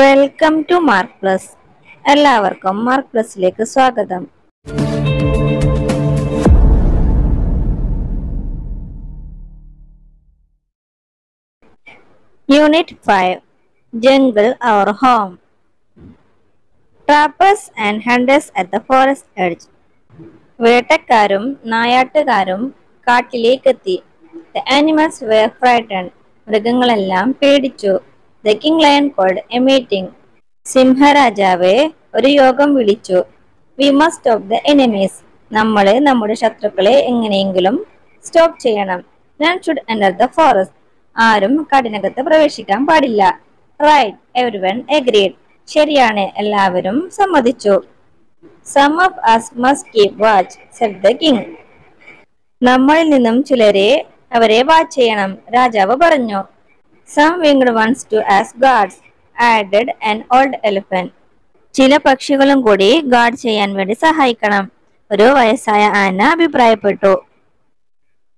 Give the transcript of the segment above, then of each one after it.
Welcome to Mark Plus. എല്ലാവർക്കും mark പ്ലസിലേക്ക് സ്വാഗതം. Unit five jungle our home trappers and hunters at the forest edge വേട്ടക്കാരും നായാട്ടുകാരും കാട്ടിലേക്കെത്തി. The animals were frighten മൃഗങ്ങളെല്ലാം പേടിച്ചു. The king lion called a meeting സിംഹരാജാവെ ഒരു യോഗം വിളിച്ചു. We must stop the enemies നമ്മൾ നമ്മുടെ ശത്രുക്കളെ എങ്ങനെയെങ്കിലും സ്റ്റോപ്പ് ചെയ്യണം. None should enter the forest ആരും കാടിനകത്ത് പ്രവേശിക്കാൻ പാടില്ല. റൈറ്റ് എവരി വൺ എഗ്രീഡ് ശരിയാണ്. എല്ലാവരും സമ്മതിച്ചു. Some of us must keep watch said the king നമ്മളിൽ നിന്നും ചിലരെ അവരെ വാച്ച് ചെയ്യണം രാജാവ് പറഞ്ഞു. Some winged ones to as guards added an old elephant. ചില പക്ഷികളും കൂടി ഗാർഡ് ചെയ്യാൻ വേണ്ടി സഹായിക്കണം. ഒരു വയസ്സായ ആന അഭിപ്രായപ്പെട്ടു.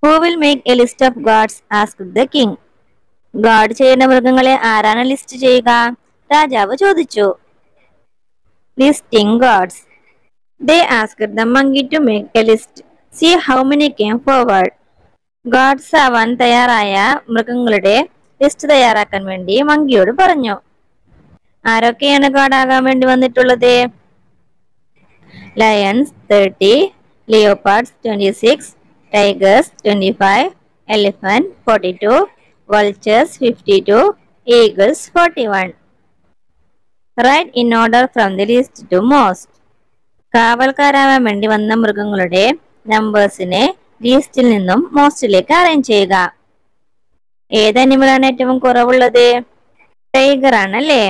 Who will make a list of guards ask the king guard ചെയ്യുന്ന മൃഗങ്ങളെ ആരാണ് ലിസ്റ്റ് ചെയ്യുക? രാജാവ് ചോദിച്ചു. Listing guards they ask the monkey to make a list see how many came forward guards ആവാൻ തയ്യാറായ മൃഗങ്ങളുടെ ലിസ്റ്റ് തയ്യാറാക്കാൻ വേണ്ടി മങ്കിയോട് പറഞ്ഞു. ആരൊക്കെയാണ് കാടാകാൻ വേണ്ടി വന്നിട്ടുള്ളത്? Lions thirty leopards twenty six tigers twenty five elephant forty two vultures fifty two eagles forty one right in order from the list to most കാവൽക്കാരാവാൻ വേണ്ടി വന്ന മൃഗങ്ങളുടെ നമ്പേഴ്സിനെ ലീസ്റ്റിൽ നിന്നും മോസ്റ്റിലേക്ക് അറേഞ്ച് ചെയ്യുക. ഏത് അനിമലാണ് ഏറ്റവും കുറവുള്ളത്? ടൈഗർ ആണ് അല്ലേ?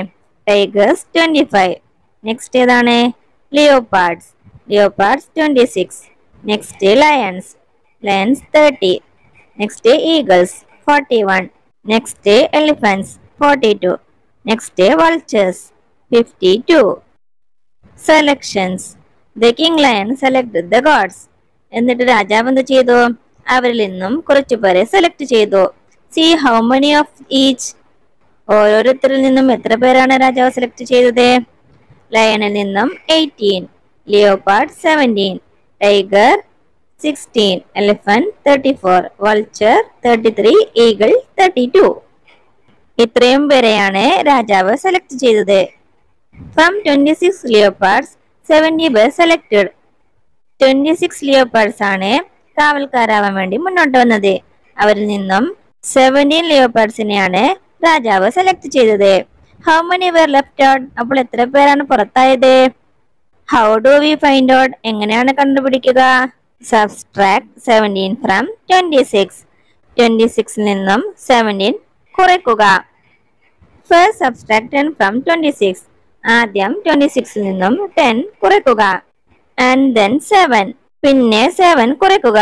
ടൈഗേഴ്സ് ട്വന്റി ഫൈവ് നെക്സ്റ്റ് ഏതാണ്? Leopards leopards twenty six next lions lions thirty next eagles forty one next elephants forty two next vultures fifty two selections the king lion select the guards എന്നിട്ട് രാജാവ് എന്ത് ചെയ്തു? അവരിൽ നിന്നും കുറച്ചുപേരെ select ചെയ്തു. See how many of each ഓരോരുത്തരിൽ നിന്നും എത്ര പേരാണ് രാജാവ് സെലക്ട് ചെയ്തത്? ലയണിൽ നിന്നും eighteen leopard seventeen tiger sixteen elephant thirty four vulture thirty three eagle thirty two ഇത്രയും പേരെയാണ് രാജാവ് സെലക്ട് ചെയ്തത്. From twenty six 26 seventy 70 were selected. 26 leopards ആണ് കാവൽക്കാരാവാൻ വേണ്ടി മുന്നോട്ട് വന്നത്. അവരിൽ നിന്നും സെവന്റീൻ ലിയോപാർഡ്സിനെയാണ് രാജാവ് സെലക്ട് ചെയ്തത്. How many were left out? അപ്പോൾ എത്ര പേരാണ് പുറത്തായത്? How do we find out എങ്ങനെയാണ് കണ്ടുപിടിക്കുക? Subtract seventeen from twenty six twenty സിക്സിൽ നിന്നും സെവന്റീൻ കുറയ്ക്കുക. First subtract ten from twenty six ആദ്യം ട്വന്റി സിക്സിൽ നിന്നും ടെൻ കുറയ്ക്കുക. ആൻഡ് ദെൻ സെവൻ പിന്നെ സെവൻ കുറയ്ക്കുക.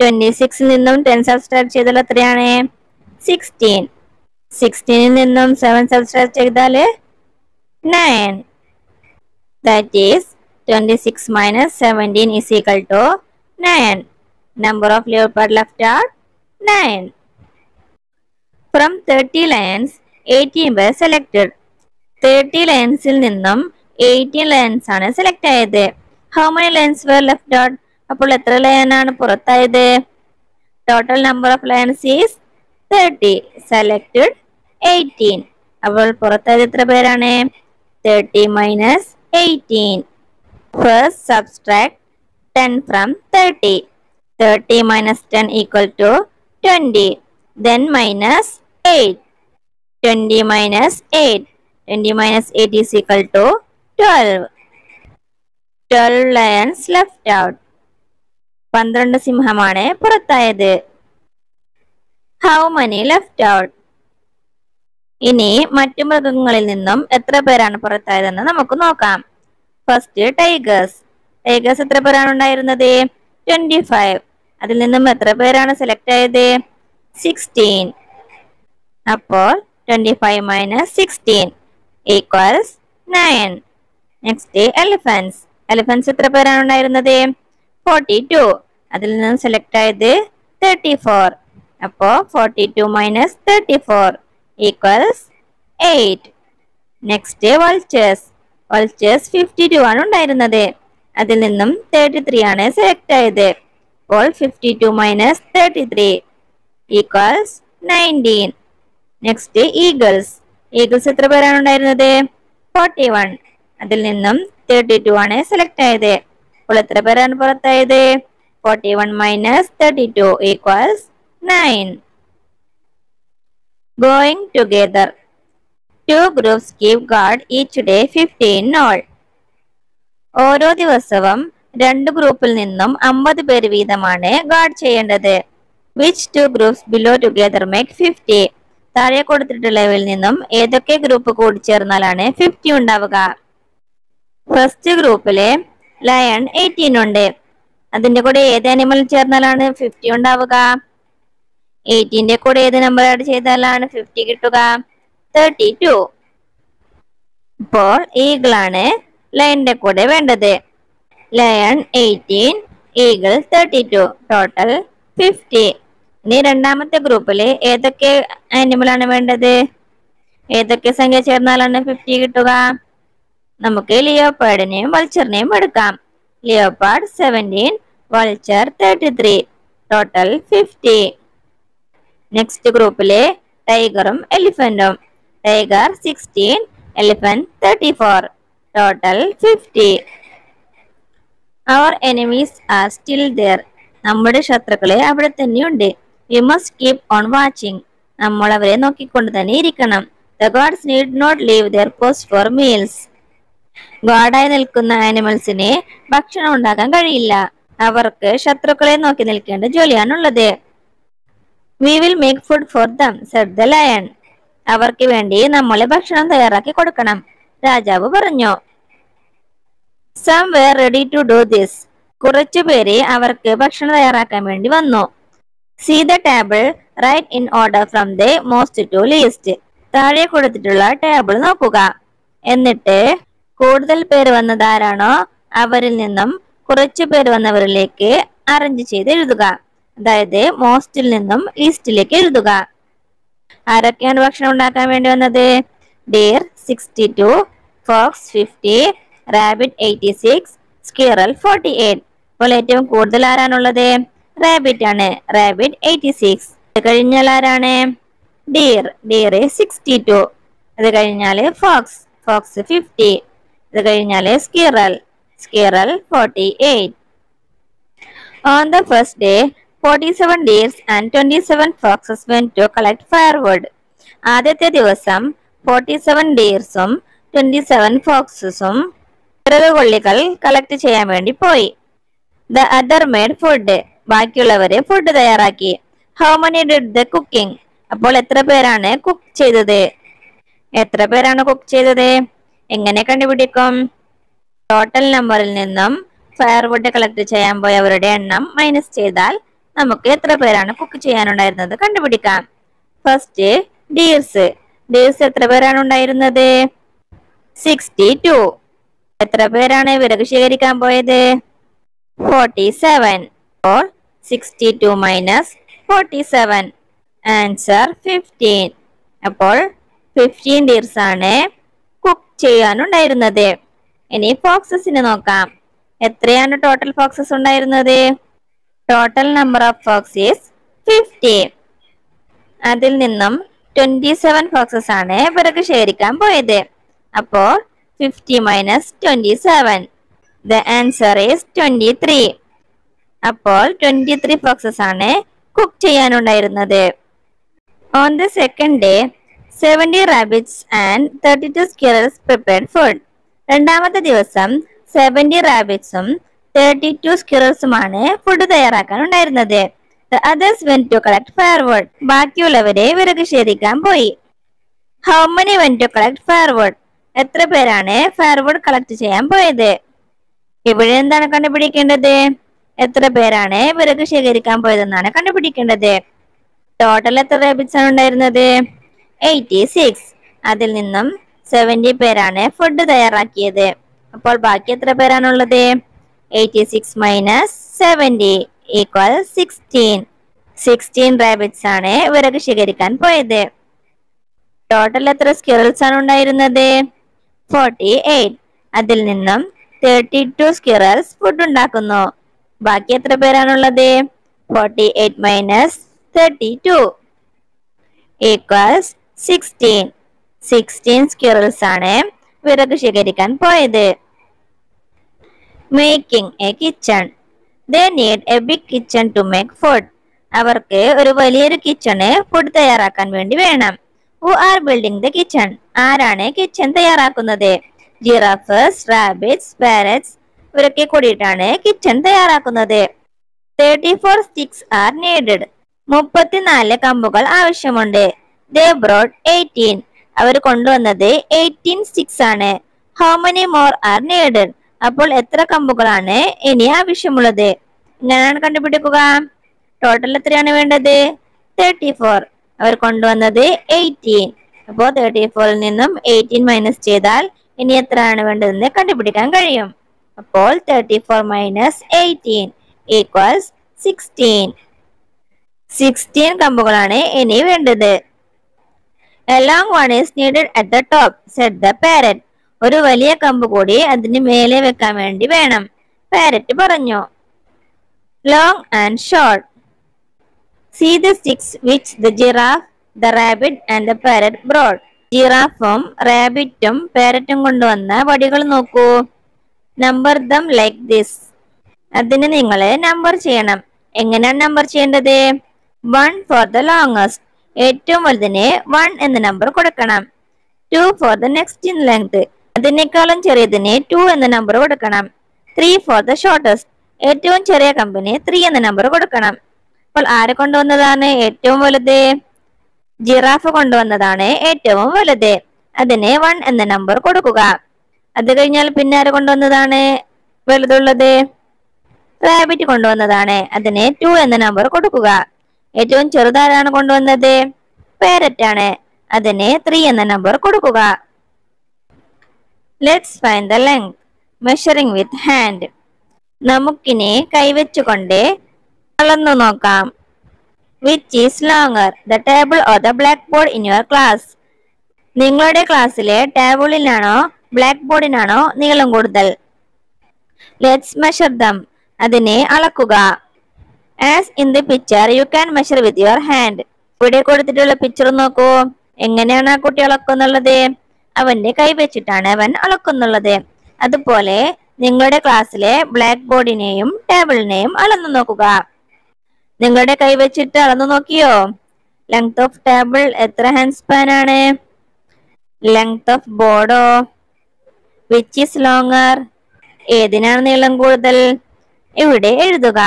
ട്വന്റി സിക്സിൽ നിന്നും ടെൻ സബ്സ്ക്രൈബ് ചെയ്താൽ എത്രയാണ്? സിക്സ്റ്റീൻ സിക്സ്റ്റീനിൽ നിന്നും സെവൻ സബ്സ്ക്രൈബ് ചെയ്താൽ nine that is twenty six minus seventeen is equal to nine number of leopard left are nine from thirty lions eighteen പേർ സെലക്ടഡ് തേർട്ടി ലയൻസിൽ നിന്നും എയ്റ്റീൻ ലയൻസ് ആണ് സെലക്ട് ആയത്. How many lions were left out അപ്പോൾ എത്ര lion ആണ് പുറത്തായത്? Total number of lions is thirty selected eighteen അപ്പോൾ പുറത്തായത് എത്ര പേരാണ്? Thirty minus eighteen first subtract ten from thirty thirty minus ten equal to twenty then minus 8 20 minus 8 20 minus 8 is equal to 12 12 lions left out. പന്ത്രണ്ട് സിംഹമാണ് പുറത്തായത്. How many left out ഇനി മറ്റു മൃഗങ്ങളിൽ നിന്നും എത്ര പേരാണ് പുറത്തായതെന്ന് നമുക്ക് നോക്കാം. ഫസ്റ്റ് ടൈഗേഴ്സ് ടൈഗേഴ്സ് എത്ര പേരാണ് ഉണ്ടായിരുന്നത്? ട്വന്റി ഫൈവ് അതിൽ നിന്നും എത്ര പേരാണ് സെലക്ട് ആയത്? സിക്സ്റ്റീൻ അപ്പോൾ twenty five minus sixteen equals nine next elephants elephants എത്ര പേരാണ് ഉണ്ടായിരുന്നത്? ഫോർട്ടി ടു അതിൽ നിന്ന് സെലക്ട് ആയത് തേർട്ടി ഫോർ അപ്പോ forty two minus thirty four equals eight next vultures vultures fifty two ആണ് ഉണ്ടായിരുന്നത്. അതിൽ നിന്നും തേർട്ടി ത്രീ ആണ് സെലക്ട് ആയത്. അപ്പോൾ fifty two minus thirty three equals nineteen next eagles eagles എത്ര പേരാണ് ഉണ്ടായിരുന്നത്? ഫോർട്ടി വൺ അതിൽ നിന്നും തേർട്ടി ടു ആണ് സെലക്ട് ആയത്. അപ്പോൾ എത്ര പേരാണ് പുറത്തായത്? Forty one minus thirty two equals nine going together two groups keep guard each day fifteen Nol ഓരോ ദിവസവും രണ്ട് ഗ്രൂപ്പിൽ നിന്നും അമ്പത് പേര് വീതമാണ് ഗാർഡ് ചെയ്യേണ്ടത്. Which two groups below together make fifty താഴെ കൊടുത്തിട്ടുള്ളവയിൽ നിന്നും ഏതൊക്കെ ഗ്രൂപ്പ് കൂടി ചേർന്നാലാണ് ഫിഫ്റ്റി ഉണ്ടാവുക? ഫസ്റ്റ് ഗ്രൂപ്പിൽ ലയൺ എയ്റ്റീൻ ഉണ്ട്. അതിന്റെ കൂടെ ഏത് അനിമൽ ചേർന്നാലാണ് ഫിഫ്റ്റി ഉണ്ടാവുക? എയ്റ്റീന്റെ കൂടെ ഏത് നമ്പർ ആഡ് ചെയ്താലാണ് ഫിഫ്റ്റി കിട്ടുക? തേർട്ടി ടു ഇപ്പോൾ ഈഗിളാണ് ലയണിന്റെ കൂടെ വേണ്ടത്. Lion eighteen eagle thirty two total fifty ഇനി രണ്ടാമത്തെ ഗ്രൂപ്പിൽ ഏതൊക്കെ ആനിമൽ ആണ് വേണ്ടത്? ഏതൊക്കെ സംഖ്യ ചേർന്നാലാണ് ഫിഫ്റ്റി കിട്ടുക? നമുക്ക് ലിയോപാഡിനെയും വൾച്ചറിനെയും എടുക്കാം. Leopard seventeen vulture thirty three total fifty next ഗ്രൂപ്പിലെ ടൈഗറും എലിഫന്റും tiger sixteen elephant thirty four total fifty our enemies are still there നമ്മുടെ ശത്രുക്കളെ അവിടെ തന്നെയുണ്ട്. We must keep on watching നമ്മൾ അവരെ നോക്കിക്കൊണ്ട് തന്നെ ഇരിക്കണം. The guards need not leave their post for meals ഗാർഡായി നിൽക്കുന്ന ആനിമൽസിന് ഭക്ഷണം ഉണ്ടാക്കാൻ കഴിയില്ല. അവർക്ക് ശത്രുക്കളെ നോക്കി നിൽക്കേണ്ട ജോലിയാണുള്ളത്. We will make food for them said the lion അവർക്ക് വേണ്ടി നമ്മളെ ഭക്ഷണം തയ്യാറാക്കി കൊടുക്കണം രാജാവ് പറഞ്ഞു. Some were ready to do this കുറച്ചു പേര് അവർക്ക് ഭക്ഷണം തയ്യാറാക്കാൻ വേണ്ടി വന്നു. See the table write in order from the most to least താഴെ കൊടുത്തിട്ടുള്ള ടേബിൾ നോക്കുക. എന്നിട്ട് കൂടുതൽ പേര് വന്നതാരാണോ അവരിൽ നിന്നും കുറച്ചു പേർ വന്നവരിലേക്ക് അറേഞ്ച് ചെയ്ത് എഴുതുക. അതായത് മോസ്റ്റിൽ നിന്നും ലിസ്റ്റിലേക്ക് എഴുതുക. ആരൊക്കെയാണ് ഭക്ഷണം ഉണ്ടാക്കാൻ വേണ്ടി വന്നത്? Deer sixty two fox fifty rabbit eighty six squirrel forty eight അപ്പോൾ ഏറ്റവും കൂടുതൽ ആരാണുള്ളത്? റാബിറ്റ് ആണ്. റാബിറ്റ് എയ്റ്റി സിക്സ് അത് കഴിഞ്ഞാൽ ആരാണ്? ഡീർ ഡീർ സിക്സ്റ്റി ടു അത് കഴിഞ്ഞാൽ ഫോക്സ് ഫോക്സ് ഫിഫ്റ്റി അത് കഴിഞ്ഞാൽ squirrel forty eight On the first day, 47 deers and 27 foxes went to collect firewood. ആദ്യത്തെ ദിവസം 47 ഡീർസും 27 ഫോക്സസും വിറകുകൊള്ളികൾ കളക്ട് ചെയ്യാൻ വേണ്ടി പോയി. ദ അതർ മേഡ് ഫുഡ് ബാക്കിയുള്ളവര് ഫുഡ് തയ്യാറാക്കി. How many did the cooking അപ്പോൾ എത്ര പേരാണ് കുക്ക് ചെയ്തത്? എത്ര പേരാണ് കുക്ക് ചെയ്തത്? എങ്ങനെ കണ്ടുപിടിക്കും? ടോട്ടൽ നമ്പറിൽ നിന്നും ഫയർവുഡ് കളക്ട് ചെയ്യാൻ പോയവരുടെ എണ്ണം മൈനസ് ചെയ്താൽ നമുക്ക് എത്ര പേരാണ് കുക്ക് ചെയ്യാനുണ്ടായിരുന്നത് കണ്ടുപിടിക്കാം. ഫസ്റ്റ് ഡീർസ് ഡീർസ് എത്ര പേരാണ് ഉണ്ടായിരുന്നത്? സിക്സ്റ്റി ടു എത്ര പേരാണ് വിറക് ശേഖരിക്കാൻ പോയത്? ഫോർട്ടി സെവൻ അപ്പോൾ sixty two minus forty seven answer fifteen അപ്പോൾ ഫിഫ്റ്റീൻ ഡീർസ് ആണ് കുക്ക് ചെയ്യാനുണ്ടായിരുന്നത്. ഇനി ഫോക്സസിന് നോക്കാം. എത്രയാണ് ടോട്ടൽ ഫോക്സസ് ഉണ്ടായിരുന്നത്? Total number of foxes fifty അതിൽ നിന്നും ട്വന്റി സെവൻ ഫോക്സസ് ആണ് ഇവർക്ക് ശേഖരിക്കാൻ പോയത്. അപ്പോൾ fifty minus twenty seven the answer is twenty three അപ്പോൾ ട്വന്റി ത്രീ ഫോക്സസ് ആണ് cook ചെയ്യാനുണ്ടായിരുന്നത്. On the second day seventy rabbits and thirty two squirrels prepared food രണ്ടാമത്തെ ദിവസം സെവന്റി റാബിറ്റ്സും തേർട്ടി ടു സ്കിറൽസുമാണ് ഫുഡ് തയ്യാറാക്കാൻ ഉണ്ടായിരുന്നത്. Others went to collect firewood ബാക്കിയുള്ളവരെ വിറക് ശേഖരിക്കാൻ പോയി. How many went to collect firewood എത്ര പേരാണ് ഫയർവുഡ് കളക്ട് ചെയ്യാൻ പോയത്? ഇവിടെ എന്താണ് കണ്ടുപിടിക്കേണ്ടത്? എത്ര പേരാണ് വിറക് ശേഖരിക്കാൻ പോയതെന്നാണ് കണ്ടുപിടിക്കേണ്ടത്? ടോട്ടൽ എത്ര റാബിറ്റ്സ് ആണ് ഉണ്ടായിരുന്നത്? എയ്റ്റി സിക്സ് അതിൽ നിന്നും സെവന്റി പേരാണ് ഫുഡ് തയ്യാറാക്കിയത്. അപ്പോൾ ബാക്കി എത്ര പേരാണുള്ളത്? Eighty six minus seventy equal sixteen sixteen rabbits ആണ് ഇവരൊക്കെ ശേഖരിക്കാൻ പോയത്. ടോട്ടൽ എത്ര സ്കിറൽസ് ആണ് ഉണ്ടായിരുന്നത്? ഫോർട്ടി എയ്റ്റ് അതിൽ നിന്നും തേർട്ടി ടു സ്ക്യൂറൽസ് ഫുഡ് ഉണ്ടാക്കുന്നു. ബാക്കി എത്ര പേരാണുള്ളത്? Forty eight minus thirty two equals sixteen sixteen squirrels ആണ് വിറക് ശേഖരിക്കാൻ പോയത്. Making a kitchen they need a big kitchen to make food അവർക്ക് ഒരു വലിയൊരു കിച്ചണ് ഫുഡ് തയ്യാറാക്കാൻ വേണ്ടി വേണം. Who are building the kitchen ആരാണ് കിച്ചൺ തയ്യാറാക്കുന്നത്? ജിറാഫസ് റാബിറ്റ്സ് പാരറ്റ്സ് ഇവരൊക്കെ കൂടിയിട്ടാണ് കിച്ചൺ തയ്യാറാക്കുന്നത്. Thirty four sticks are needed മുപ്പത്തിനാല് കമ്പുകൾ ആവശ്യമുണ്ട്. ദേ ബ്രോഡ് എയ്റ്റീൻ അവർ കൊണ്ടുവന്നത് എയ്റ്റീൻ സ്റ്റിക്സ് ആണ്. How many more are needed അപ്പോൾ എത്ര കമ്പുകളാണ് ഇനി ആവശ്യമുള്ളത്? ഇങ്ങനെയാണ് കണ്ടുപിടിക്കുക. ടോട്ടൽ എത്രയാണ് വേണ്ടത്? തേർട്ടി ഫോർ അവർ കൊണ്ടുവന്നത് എയ്റ്റീൻ അപ്പോൾ തേർട്ടി ഫോറിൽ നിന്നും എയ്റ്റീൻ മൈനസ് ചെയ്താൽ ഇനി എത്രയാണ് വേണ്ടതെന്ന് കണ്ടുപിടിക്കാൻ കഴിയും. അപ്പോൾ thirty four minus eighteen equals sixteen sixteen കമ്പുകളാണ് ഇനി വേണ്ടത്. A long one is needed at the top said the parrot ഒരു വലിയ കമ്പ് കൂടി അതിന് മേലെ വെക്കാൻ വേണ്ടി വേണം. പാരറ്റ് പറഞ്ഞു. Long and short see the sticks which the giraffe the rabbit and the parrot brought ജിറാഫും റാബിറ്റും പാരറ്റും കൊണ്ടുവന്ന വടികൾ നോക്കൂ. നമ്പർ ദം ലൈക്ക് ദിസ് അതിന് നിങ്ങൾ നമ്പർ ചെയ്യണം. എങ്ങനെയാണ് നമ്പർ ചെയ്യേണ്ടത്? വൺ ഫോർ ദ ലോങ്ങസ്റ്റ് ഏറ്റവും വലുതിനെ വൺ എന്ന നമ്പർ കൊടുക്കണം. Two for the next in length അതിനേക്കാളും ചെറിയതിനെ ടു എന്ന നമ്പർ കൊടുക്കണം. ത്രീ ഫോർ ദ ഷോർട്ടസ്റ്റ് ഏറ്റവും ചെറിയ കമ്പനി ത്രീ എന്ന നമ്പർ കൊടുക്കണം. അപ്പോൾ ആരെ കൊണ്ടുവന്നതാണ് ഏറ്റവും വലുത്? ജിറാഫ് കൊണ്ടുവന്നതാണ് ഏറ്റവും വലുത്. അതിനെ വൺ എന്ന നമ്പർ കൊടുക്കുക. അത് കഴിഞ്ഞാൽ പിന്നെ ആര് കൊണ്ടുവന്നതാണ്? വലുതുള്ളത്? റാബിറ്റ് കൊണ്ടുവന്നതാണ്. അതിനെ ടു എന്ന നമ്പർ കൊടുക്കുക. ഏറ്റവും ചെറുതാരാണ് കൊണ്ടുവന്നത്? പാരറ്റ് ആണ് അതിന് ത്രീ എന്ന നമ്പർ കൊടുക്കുക. Let's find the length measuring with hand നമുക്കിനെ കൈവച്ചുകൊണ്ട് അളന്നു നോക്കാം. Which is longer the table or the blackboard in your class നിങ്ങളുടെ ക്ലാസ്സിലെ ടേബിളിനാണോ ബ്ലാക്ക് ബോർഡിനാണോ നീളം കൂടുതൽ? ലെറ്റ്സ് മെഷർ ദം അതിനെ അളക്കുക. As in the picture you can measure with your hand ഇവിടെ കൊടുത്തിട്ടുള്ള പിക്ചർ നോക്കൂ. എങ്ങനെയാണ് ആ കുട്ടി അളക്കുന്നുള്ളത്? അവന്റെ കൈ വെച്ചിട്ടാണ് അവൻ അളക്കുന്നുള്ളത്. അതുപോലെ നിങ്ങളുടെ ക്ലാസ്സിലെ ബ്ലാക്ക് ബോർഡിനെയും ടേബിളിനെയും അളന്നു നോക്കുക. നിങ്ങളുടെ കൈ വെച്ചിട്ട് അളന്നു നോക്കിയോ? ലെങ്ത് ഓഫ് ടേബിൾ എത്ര ഹാൻഡ് സ്പാൻ ആണ്? ലെങ്ത് ഓഫ് ബോർഡോ വിച്ച് ഈസ് ലോങ്ങർ ഏതിനാണ് നീളം കൂടുതൽ? ഇവിടെ എഴുതുക.